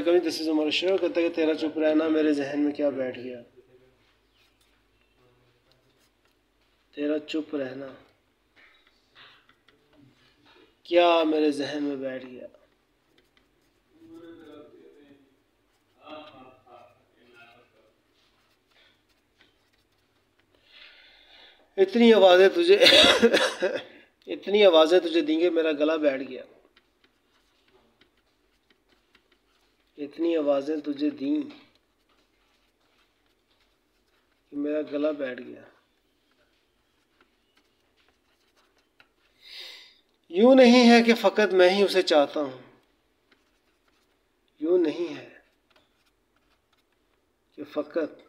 वालेकुम this is Umar शेर कहता कि तेरा चुप रहना मेरे जहन में क्या बैठ गया? तेरा चुप रहना। क्या मेरे जहन में बैठ गया? इतनी आवाज़ें तुझे, इतनी आवाज़ें तुझे देंगे, मेरा गला बैठ गया। इतनी आवाज़ें तुझे दी कि मेरा गला बैठ गया। यूँ नहीं है कि फ़कत मैं ही उसे चाहता हूँ। यूँ नहीं है कि फ़कत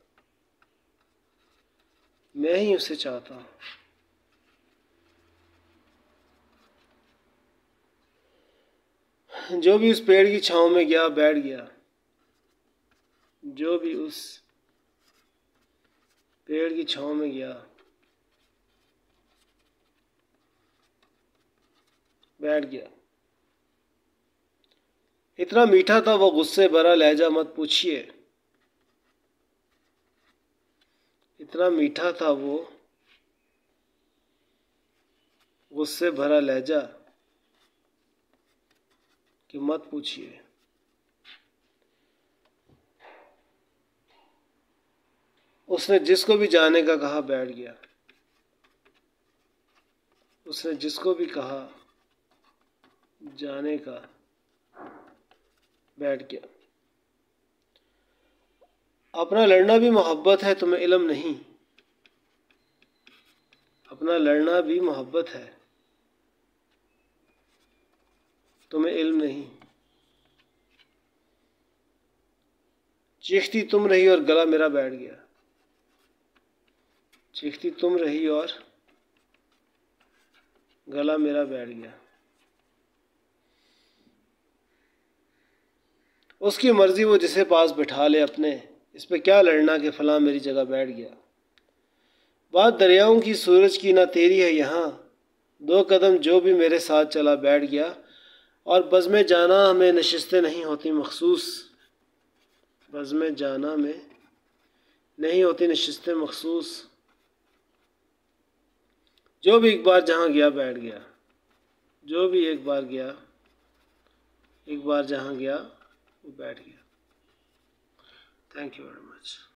मैं ही उसे चाहता हूँ। जो भी उस पेड़ की छांव में गया, बैठ गया। जो भी उस पेड़ की छांव में गया, बैठ गया। इतना मीठा था वो गुस्से भरा, लहजा मत पूछिए। इतना मीठा था वो गुस्से भरा, लहजा कि मत पूछिए। उसने जिसको भी जाने का कहा, बैठ गया। उसने जिसको भी कहा, जाने का, बैठ गया। अपना लड़ना भी मोहब्बत है, तुम्हें इलम नहीं। अपना लड़ना भी मोहब्बत है। तुम्हें इल्म नहीं। चीखती तुम रही और गला मेरा बैठ गया। चीखती तुम रही और गला मेरा बैठ गया। उसकी मर्ज़ी वो जिसे पास बिठा ले अपने, इस पे क्या लड़ना कि फलां मेरी जगह बैठ गया। बात दरियाओं की सूरज की ना तेरी है यहाँ, दो कदम जो भी मेरे साथ चला बैठ गया और बज़म जाना हमें नशस्तें नहीं होती मखसूस। बज़म जाना में नहीं होती नशस्तें मखसूस। जो भी एक बार जहाँ गया, बैठ गया। जो भी एक बार गया, एक बार जहाँ गया, वो बैठ गया। Thank you very much